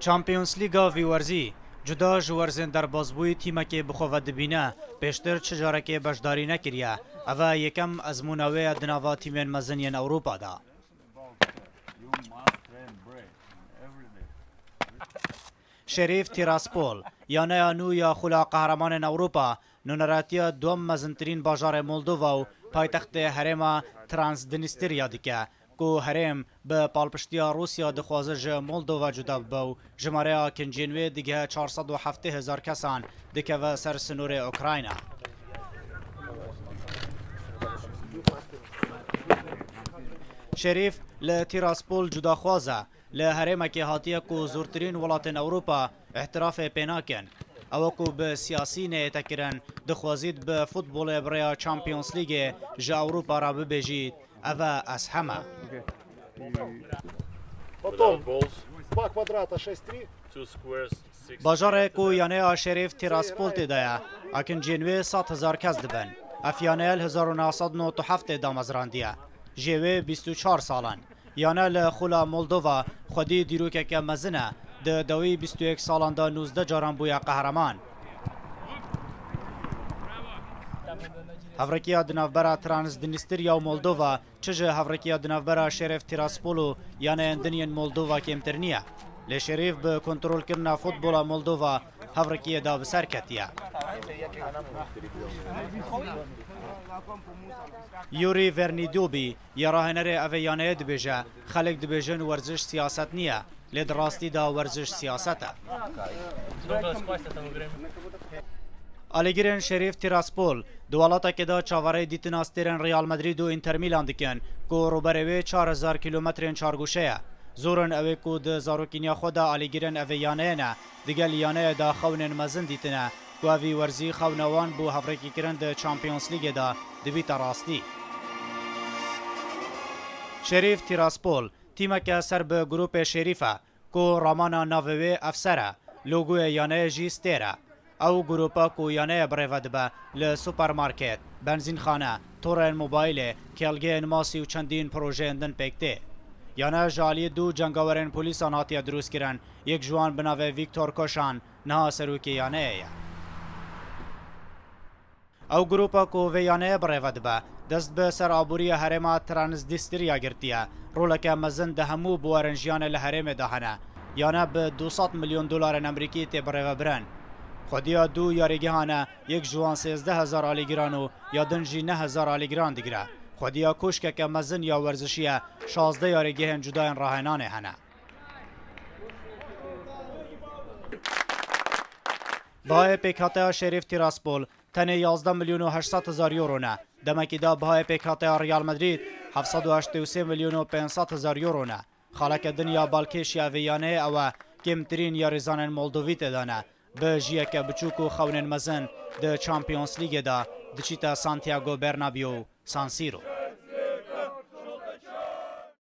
چمپیونز لیگا ویورزی جدا جورزن در بازبوی تیما که بخواد بینه پیشتر چجاره که بشداری نکریه او یکم از منوی دناوا تیم مزنین اوروپا دا شریف تیراسپول یا نه نو یا خلا قهرمان اوروپا نونراتیا دوم مزنترین بازار مولدووا و پایتخت هرما ترانس دنستریا دیگه کو هرم به پالپشتیا روسیا دخوازه ژ مولدووا جدا بو جماره کنجینوی دیگه 407 هزار کسان دکه و سر سنور اوکراینا شریف له تیراسپول جدا خوازه له هرم کې هاتیه کو زورترین ولاتن اوروبا احتراف پیناکن او کو به سیاسی نه تکرن دخوازید به فوتبال بریا چمپیونز لیگ ژ اوروبا را ببیجید آوا از حما پاتوم با квадрата 63 بازارکو یانه اشرف ترانسپورتیدایا اكن جنوی 7000 کازدیبن افیانیل 1997 تامزراندیا جیو 24 سالان یانل خولا مولدوا خودی دیروکا که مزنا د دوی 21 سالان دا 19 جارام قهرمان Havrakiya Dinavbera Transdinisterya Moldova çi ji Havrakiya Dinavbera Şeref Tiraspolu yani endinên Moldova kêmtir niye. Lê Şerêf bi kontrolkirina futbola Moldova Havrakiyê da bi ser ketiye. Yuri Vernidobi ya rahenerê evêyaneye dibêje xelek dibêjin werziş siyaset niye lê di rastî da werziş siyaset e. Ալեգիրեն Շերիֆ Տիրասպոլ, դուալատա կեդա չավարայ դիտնաստերեն Ռիալ Մադրիդ ու Ինտեր Միլան դիկեն, կո ռոբերևե 4000 կիլոմետրեն չարգուշեա։ Զորն ավե կու դ զարոկինյա խոդա Ալեգիրեն ավե յանենա, դիգել յանեա դա խավնեն մազն դիտնա, կու ավի վարզի խավնավան բու հավրեկի կրեն դ Չամպիոնս լիգե դա դվի տարաստի։ Շերիֆ Տիրասպոլ, تیمه که سر به گروپ شریفه کو رامانا ناووی افسره لوگوی یانه جی ستیره ئەو گروپە کۆیانەیە بڕێوە دەبە لە سوپەرمارکێت بەنزینخانە تۆڕێن موبایلێ کێلگەێن ماسی و چەندین پرۆژێندن پێکتێ یانە ژالی دوو جەنگەوەرێن پلیسان هاتیە دروستکردن یەک جوان بناوێ ڤیکتۆر کۆشان نها سەرروکییانەیە ئەو گروپە کۆڤەیانەیە بڕێوە دەبە دەست بە سەرابوووریە هەرێما ترانس دیستریا گرتیە ڕوولەکە مەزن دە هەموو بوارنژیانە لە هەرێمێ داهەنە یانە بە 200 میلیۆن دلارن ئەمریکی تێبڕێوە برن خودیا دو یاریگهانه یک جوان سیزده هزار آلیگران و یادن جی نه هزار آلیگران دیگره خودیا کشکه که مزن یا ورزشیه شازده یاریگهن جداین راهنانه هنه بهای پیک هاتیا شریف تیراسپول تنه 11 میلیون و 800 هزار یورو نه دمکی دا بهای پیک هاتیا ریال مدرید 783 میلیون و 500 هزار یورو نه خالک دنیا بالکش یا ویانه اوه کمترین یاریزان مولدوی تدانه به ژیەکە بچووک و خەونێن مەزن د چمپیۆنس لیگێدا دچیتە سانتیاگۆ بەرنابی و سانسیرۆ.